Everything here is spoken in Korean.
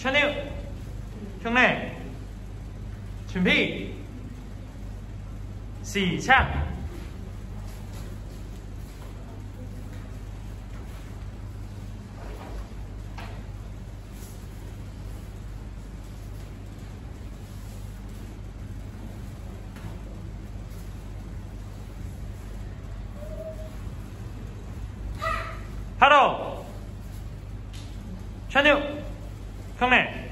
찬유 경례 준비 시작. 바로. 찬유 come in.